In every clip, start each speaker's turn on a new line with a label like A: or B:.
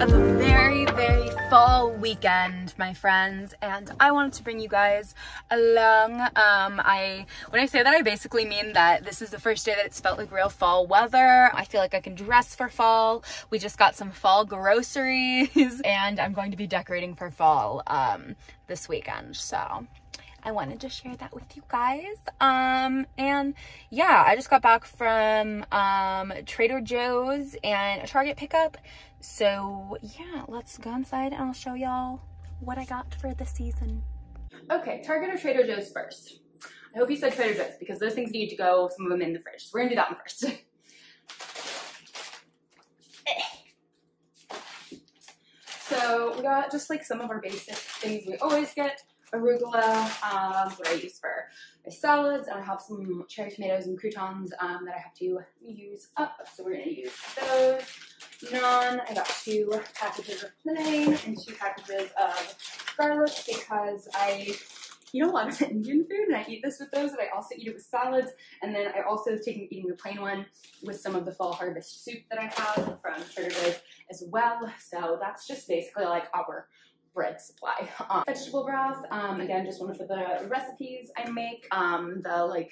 A: of a very, very fall weekend, my friends, and I wanted to bring you guys along. Um, I when I say that, I basically mean that this is the first day that it's felt like real fall weather. I feel like I can dress for fall. We just got some fall groceries, and I'm going to be decorating for fall um, this weekend. So I wanted to share that with you guys. Um, and yeah, I just got back from um, Trader Joe's and Target pickup. So yeah, let's go inside and I'll show y'all what I got for the season. Okay, Target or Trader Joe's first? I hope you said Trader Joe's because those things need to go, some of them in the fridge. So we're gonna do that one first. so we got just like some of our basic things we always get arugula, um, what I use for my salads, and I have some cherry tomatoes and croutons um, that I have to use up. So we're gonna use those. Naan, I got two packages of plain and two packages of garlic because I eat a lot of Indian food and I eat this with those and I also eat it with salads and then I also taken eating the plain one with some of the fall harvest soup that I have from Trader Joe's as well. So that's just basically like our bread supply. Um, vegetable broth, um, again, just one of the recipes I make. Um, the like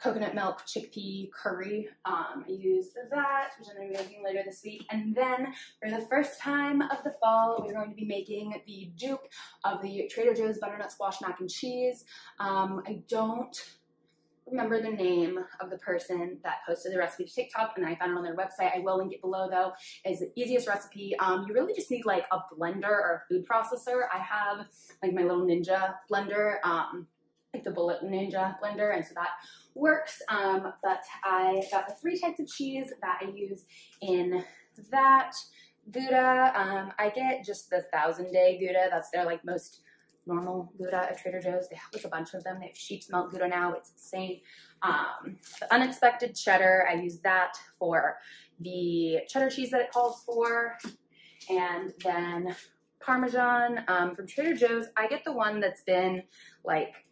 A: coconut milk chickpea curry. Um, I use that, which I'm to be making later this week. And then for the first time of the fall, we're going to be making the dupe of the Trader Joe's butternut squash mac and cheese. Um, I don't remember the name of the person that posted the recipe to TikTok, and I found it on their website. I will link it below though. It's the easiest recipe. Um, you really just need like a blender or a food processor. I have like my little Ninja blender, um, like the Bullet Ninja blender, and so that works. Um, but I got the three types of cheese that I use in that. Gouda, um, I get just the thousand day Gouda. That's their like most normal Gouda at Trader Joe's. They have like a bunch of them. They have sheep's milk Gouda now. It's insane. Um, the unexpected cheddar, I use that for the cheddar cheese that it calls for. And then Parmesan um, from Trader Joe's. I get the one that's been like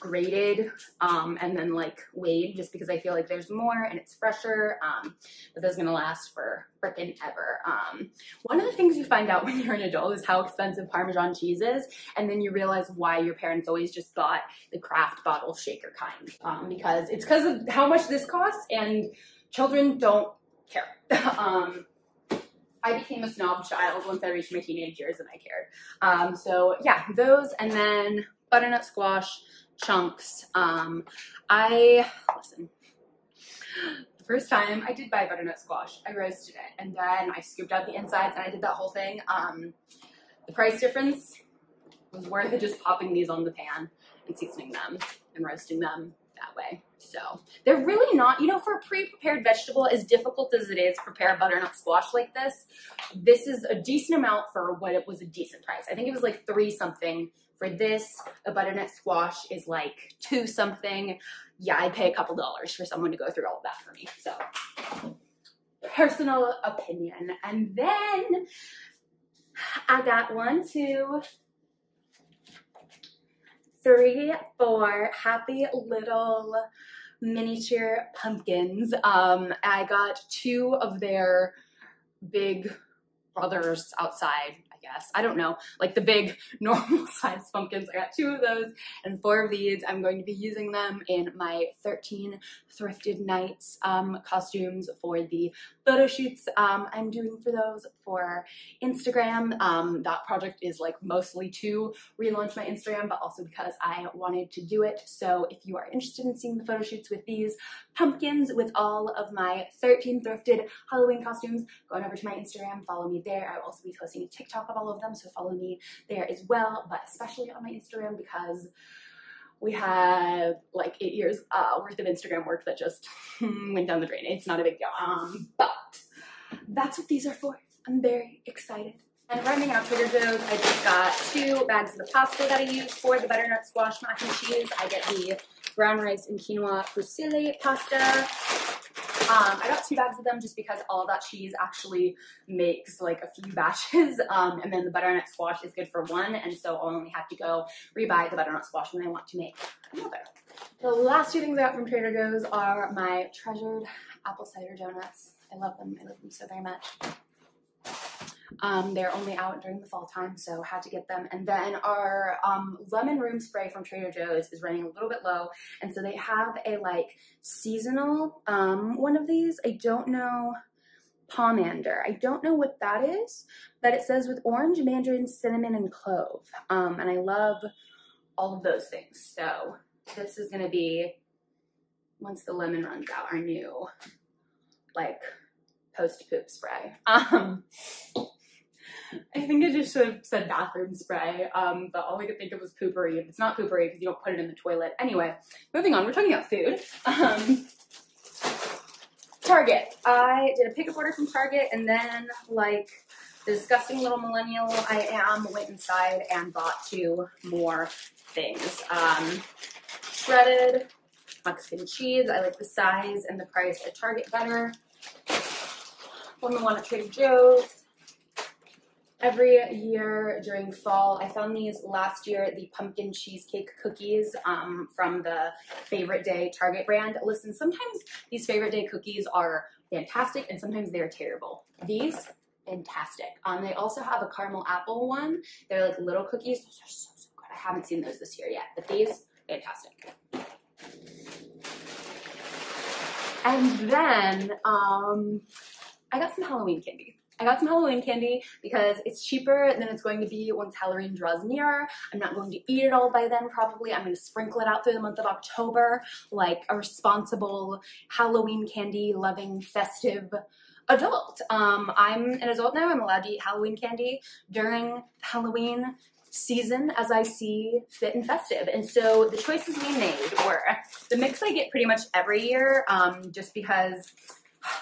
A: grated um, and then like weighed just because I feel like there's more and it's fresher, um, but that's gonna last for frickin' ever. Um, one of the things you find out when you're an adult is how expensive Parmesan cheese is, and then you realize why your parents always just bought the Kraft bottle shaker kind, um, because it's because of how much this costs, and children don't care. Um, I became a snob child once I reached my teenage years and I cared. Um, so yeah, those and then butternut squash, chunks. Um, I, listen, the first time I did buy butternut squash, I roasted it and then I scooped out the insides and I did that whole thing. Um, the price difference was worth it just popping these on the pan and seasoning them and roasting them that way. So they're really not, you know, for a pre-prepared vegetable, as difficult as it is to prepare butternut squash like this, this is a decent amount for what it was a decent price. I think it was like three something for this, a butternut squash is like two something. Yeah, I'd pay a couple dollars for someone to go through all of that for me. So, personal opinion. And then I got one, two, three, four happy little miniature pumpkins. Um, I got two of their big brothers outside guess. I don't know, like the big normal size pumpkins. I got two of those and four of these. I'm going to be using them in my 13 Thrifted Nights um, costumes for the photo shoots um, I'm doing for those for Instagram. Um, that project is like mostly to relaunch my Instagram, but also because I wanted to do it. So if you are interested in seeing the photo shoots with these pumpkins with all of my 13 thrifted Halloween costumes, go on over to my Instagram, follow me there. I will also be posting a TikTok all of them, so follow me there as well, but especially on my Instagram because we have like eight years uh, worth of Instagram work that just went down the drain. It's not a big deal, um, but that's what these are for. I'm very excited. And rounding out Trader Joe's, I just got two bags of the pasta that I use for the butternut squash mac and cheese. I get the brown rice and quinoa fusilli pasta. Um, I got two bags of them just because all that cheese actually makes like a few batches. Um, and then the butternut squash is good for one. And so I'll only have to go rebuy the butternut squash when I want to make another. The last two things I got from Trader Joe's are my treasured apple cider donuts. I love them. I love them so very much. Um, they're only out during the fall time, so had to get them. And then our um, lemon room spray from Trader Joe's is running a little bit low, and so they have a like seasonal um, one of these. I don't know pomander. I don't know what that is, but it says with orange, mandarin, cinnamon, and clove. Um, and I love all of those things. So this is gonna be, once the lemon runs out, our new like post-poop spray. Um, I think I just should have said bathroom spray, um, but all I could think of was Poo-Pourri. It's not Poo-Pourri because you don't put it in the toilet. Anyway, moving on, we're talking about food. Um, Target. I did a pickup order from Target and then like the disgusting little millennial I am went inside and bought two more things. Um, shredded Mexican cheese. I like the size and the price at Target better. One the one at Trader Joe's every year during fall. I found these last year, the pumpkin cheesecake cookies um, from the Favorite Day Target brand. Listen, sometimes these Favorite Day cookies are fantastic and sometimes they're terrible. These, fantastic. Um, they also have a caramel apple one. They're like little cookies. Those are so, so good. I haven't seen those this year yet, but these, fantastic. And then um, I got some Halloween candy. I got some Halloween candy because it's cheaper than it's going to be once Halloween draws nearer. I'm not going to eat it all by then probably. I'm going to sprinkle it out through the month of October like a responsible Halloween candy loving festive adult. Um, I'm an adult now. I'm allowed to eat Halloween candy during Halloween season as I see fit and festive. And so the choices we made were the mix I get pretty much every year um, just because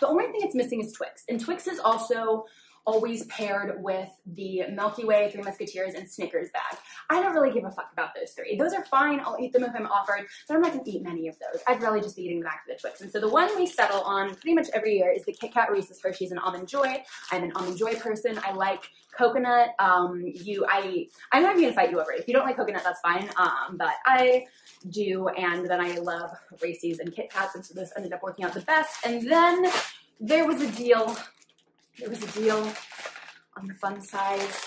A: the only thing it's missing is Twix. And Twix is also always paired with the Milky Way, Three Musketeers, and Snickers bag. I don't really give a fuck about those three. Those are fine. I'll eat them if I'm offered, but I'm not gonna eat many of those. I'd really just be eating the back of the Twix. And so the one we settle on pretty much every year is the Kit Kat Reese's Hershey's and Almond Joy. I'm an Almond Joy person. I like coconut. Um, you, I, I'm not gonna fight you over it. If you don't like coconut, that's fine. Um, but I do, and then I love Reese's and Kit Kats, and so this ended up working out the best. And then there was a deal there was a deal on the fun size.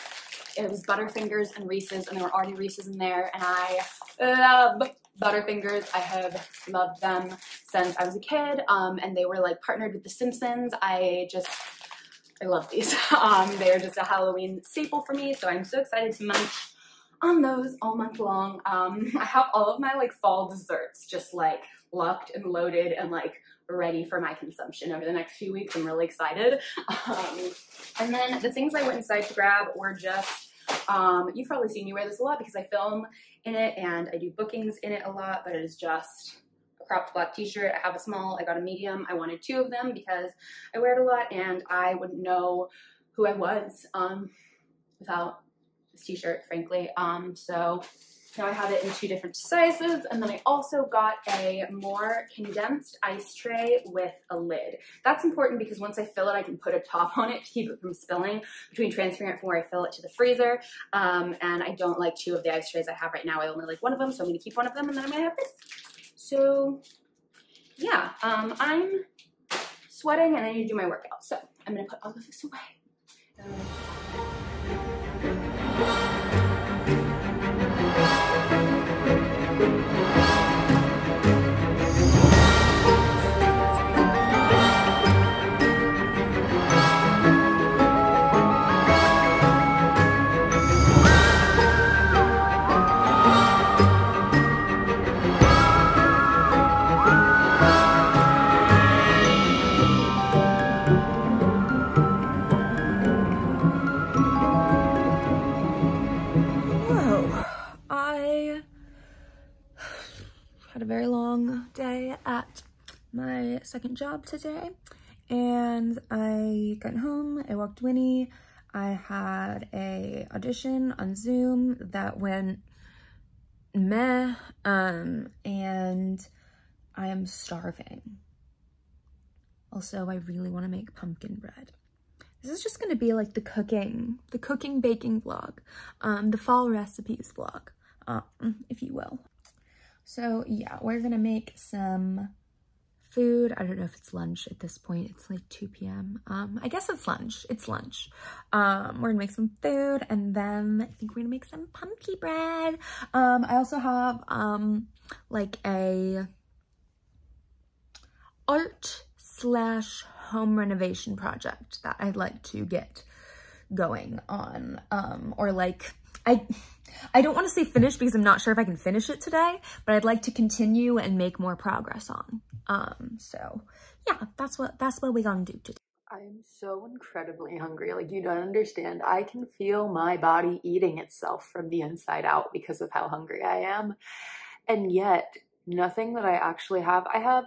A: It was Butterfingers and Reese's, and there were already Reese's in there, and I love Butterfingers. I have loved them since I was a kid, um, and they were like partnered with The Simpsons. I just, I love these. Um, they're just a Halloween staple for me, so I'm so excited to munch on those all month long. Um, I have all of my like fall desserts just like locked and loaded and like ready for my consumption over the next few weeks. I'm really excited. Um, and then the things I went inside to grab were just, um, you've probably seen me wear this a lot because I film in it and I do bookings in it a lot, but it is just a cropped black t-shirt. I have a small, I got a medium. I wanted two of them because I wear it a lot and I wouldn't know who I was um, without this t-shirt, frankly. Um, so now I have it in two different sizes, and then I also got a more condensed ice tray with a lid. That's important because once I fill it, I can put a top on it to keep it from spilling between transferring it from where I fill it to the freezer. Um, and I don't like two of the ice trays I have right now. I only like one of them, so I'm gonna keep one of them, and then I'm gonna have this. So yeah, um, I'm sweating and I need to do my workout. So I'm gonna put all of this away. Um, second job today and I got home, I walked Winnie, I had a audition on Zoom that went meh, um, and I am starving. Also, I really want to make pumpkin bread. This is just going to be like the cooking, the cooking baking vlog, um, the fall recipes vlog, um, if you will. So yeah, we're going to make some
B: food. I don't know if it's lunch at this point. It's like 2 p.m. Um, I guess it's lunch. It's lunch. Um, we're gonna make some food and then I think we're gonna make some pumpkin bread. Um, I also have um, like a art slash home renovation project that I'd like to get going on. Um, or like, I, I don't want to say finish because I'm not sure if I can finish it today, but I'd like to continue and make more progress on. Um, so yeah, that's what, that's what we're gonna do today.
A: I am so incredibly hungry. Like, you don't understand. I can feel my body eating itself from the inside out because of how hungry I am. And yet, nothing that I actually have. I have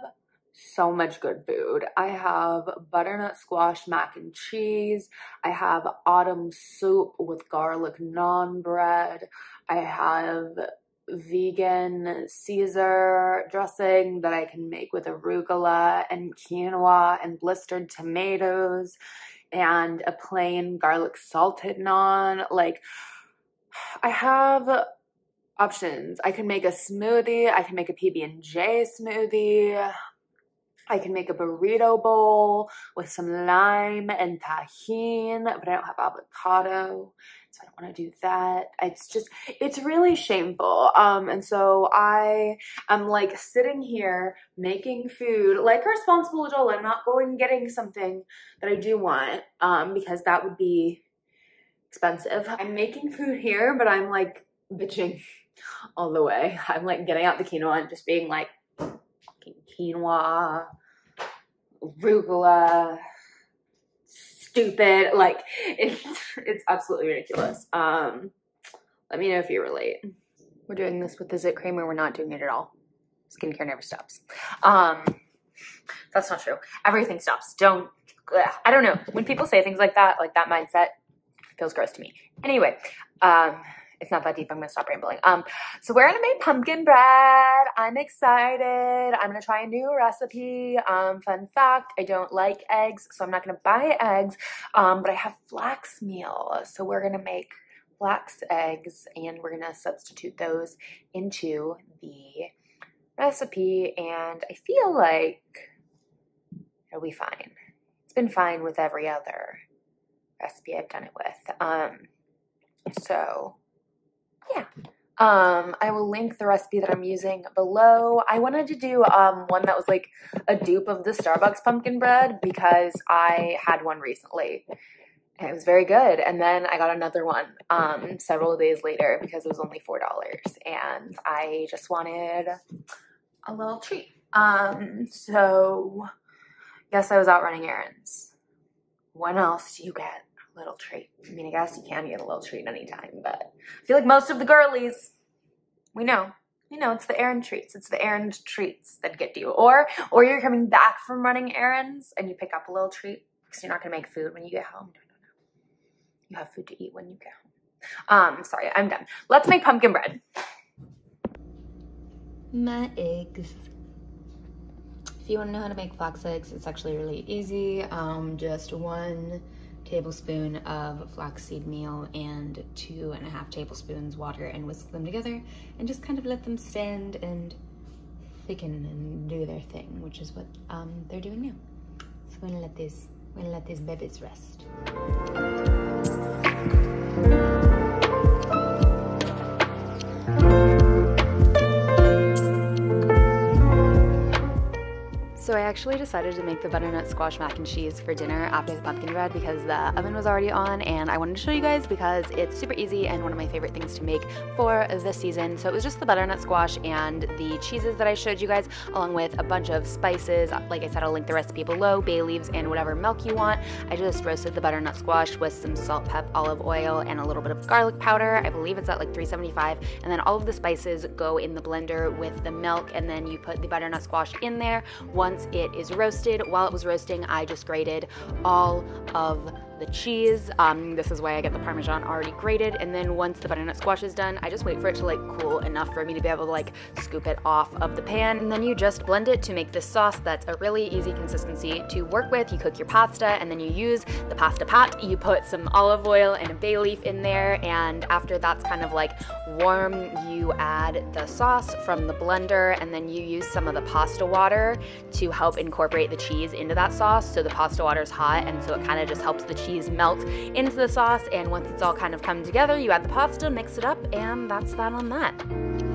A: so much good food. I have butternut squash mac and cheese. I have autumn soup with garlic naan bread. I have vegan Caesar dressing that I can make with arugula and quinoa and blistered tomatoes and a plain garlic salted naan. Like, I have options. I can make a smoothie. I can make a PB&J smoothie. I can make a burrito bowl with some lime and Tajín, but I don't have avocado, I don't want to do that. It's just, it's really shameful. Um, and so I am like sitting here making food like a responsible adult. I'm not going getting something that I do want, um, because that would be expensive. I'm making food here, but I'm like bitching all the way. I'm like getting out the quinoa and just being like, quinoa, arugula, stupid. Like it's it's absolutely ridiculous. Um, let me know if you relate. We're doing this with the zit cream or we're not doing it at all. Skincare never stops. Um, that's not true. Everything stops. Don't, I don't know. When people say things like that, like that mindset feels gross to me. Anyway, um, it's not that deep. I'm gonna stop rambling. Um, so we're gonna make pumpkin bread. I'm excited. I'm gonna try a new recipe. Um, fun fact, I don't like eggs, so I'm not gonna buy eggs. Um, but I have flax meal, so we're gonna make flax eggs and we're gonna substitute those into the recipe. And I feel like it'll be fine. It's been fine with every other recipe I've done it with. Um, so yeah. Um, I will link the recipe that I'm using below. I wanted to do um, one that was like a dupe of the Starbucks pumpkin bread because I had one recently it was very good. And then I got another one um, several days later because it was only $4 and I just wanted a little treat. Um, so yes, I was out running errands. When else do you get little treat. I mean, I guess you can get a little treat anytime, but I feel like most of the girlies, we know, you know, it's the errand treats. It's the errand treats that get you. Or, or you're coming back from running errands and you pick up a little treat because you're not going to make food when you get home. No, no, no. You have food to eat when you get home. Um, sorry, I'm done. Let's make pumpkin bread.
B: My eggs. If you want to know how to make flax eggs, it's actually really easy. Um, just one tablespoon of flaxseed meal and two and a half tablespoons water and whisk them together and just kind of let them stand and thicken and do their thing, which is what um, they're doing now. So I'm gonna let these, I'm gonna let these babies rest. So I actually decided to make the butternut squash mac and cheese for dinner after the pumpkin bread because the oven was already on and I wanted to show you guys because it's super easy and one of my favorite things to make for this season. So it was just the butternut squash and the cheeses that I showed you guys along with a bunch of spices. Like I said, I'll link the recipe below, bay leaves and whatever milk you want. I just roasted the butternut squash with some salt, pep, olive oil, and a little bit of garlic powder. I believe it's at like 375 and then all of the spices go in the blender with the milk and then you put the butternut squash in there. Once it is roasted, while it was roasting, I just grated all of
A: the cheese. Um, this is why I get the Parmesan already grated. And then once the butternut squash is done, I just wait for it to like cool enough for me to be able to like scoop it off of the pan. And then you just blend it to make this sauce that's a really easy consistency to work with. You cook your pasta and then you use the pasta pat. You put some olive oil and a bay leaf in there. And after that's kind of like warm, you add the sauce from the blender and then you use some of the pasta water to help incorporate the cheese into that sauce. So the pasta water is hot and so it kind of just helps the cheese melt into the sauce. And once it's all kind of come together, you add the pasta, mix it up, and that's that on that.